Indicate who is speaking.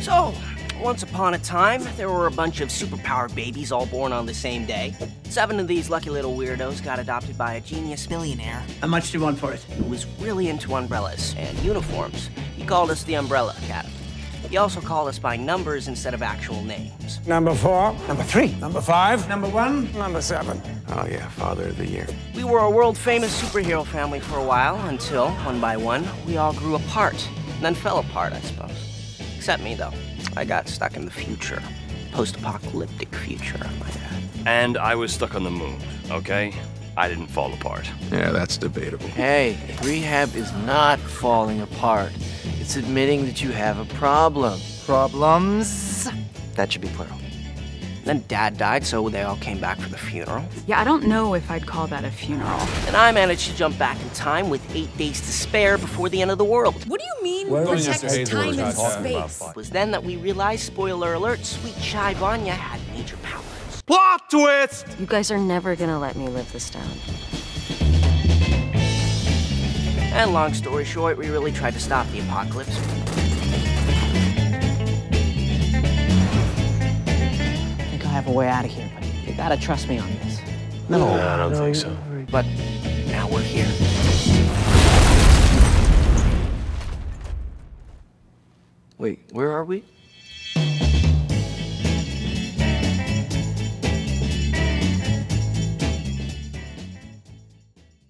Speaker 1: So, once upon a time, there were a bunch of superpowered babies all born on the same day. Seven of these lucky little weirdos got adopted by a genius billionaire
Speaker 2: How much do you want for it?
Speaker 1: who was really into umbrellas and uniforms. He called us the Umbrella Academy. He also called us by numbers instead of actual names.
Speaker 3: Number four.
Speaker 2: Number three.
Speaker 3: Number five.
Speaker 2: Number one.
Speaker 3: Number seven.
Speaker 4: Oh, yeah, Father of the Year.
Speaker 1: We were a world famous superhero family for a while until, one by one, we all grew apart and then fell apart, I suppose. Except me, though. I got stuck in the future. Post apocalyptic future, I might add.
Speaker 5: And I was stuck on the moon, okay? I didn't fall apart.
Speaker 4: Yeah, that's debatable.
Speaker 6: Hey, rehab is not falling apart. It's admitting that you have a problem. Problems? That should be plural.
Speaker 1: Then Dad died, so they all came back for the funeral.
Speaker 7: Yeah, I don't know if I'd call that a funeral.
Speaker 1: And I managed to jump back in time with eight days to spare before the end of the world.
Speaker 8: What do you mean
Speaker 3: Well,
Speaker 8: protects
Speaker 3: just
Speaker 8: time and
Speaker 3: talking
Speaker 8: space?
Speaker 1: It was then that we realized, spoiler alert, sweet Shy Vanya had major powers.
Speaker 5: Plot twist!
Speaker 9: You guys are never gonna let me live this down.
Speaker 1: And long story short, we really tried to stop the apocalypse.
Speaker 2: I think I have a way out of here, but you gotta trust me on this.
Speaker 5: No, I don't think so.
Speaker 1: But now we're here.
Speaker 6: Wait, where are we?